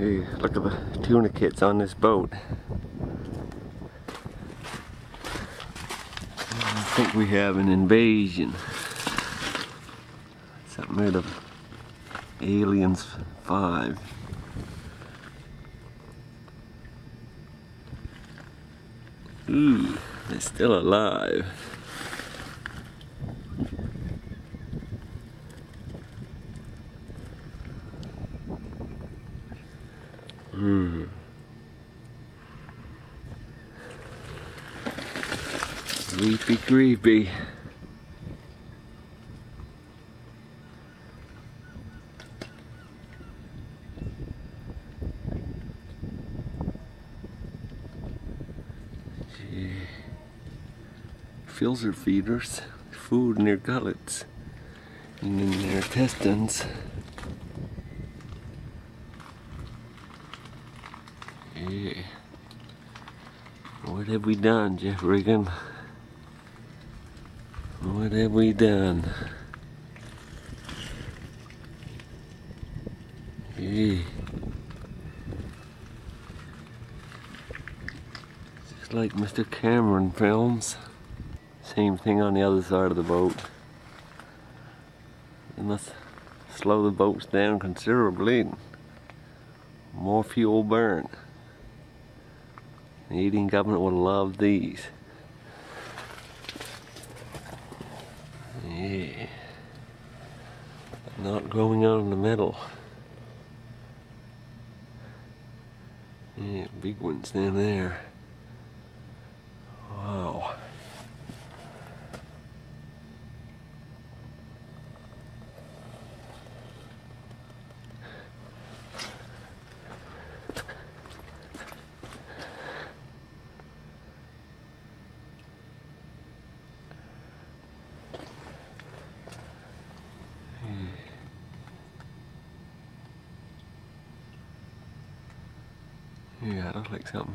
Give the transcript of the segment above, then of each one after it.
Hey, look at the tunicates on this boat. I think we have an invasion. Something out of Aliens 5. Ooh, they're still alive. Mm. Creepy, creepy. Gee. Filter feeders, food in their gullets and in their intestines. Yeah. What have we done, Jeff Riggin? What have we done? Yeah. Just like Mr. Cameron films. Same thing on the other side of the boat. They must slow the boats down considerably. More fuel burn. The Indian government would love these. Yeah. Not going out in the middle. Yeah, big ones down there. Yeah, it looks like something.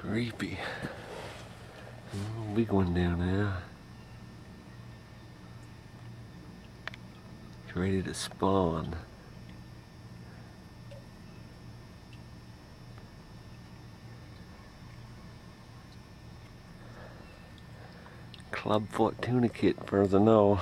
Creepy. Big one down there. It's ready to spawn. Clubfoot tunicate for the. Wow.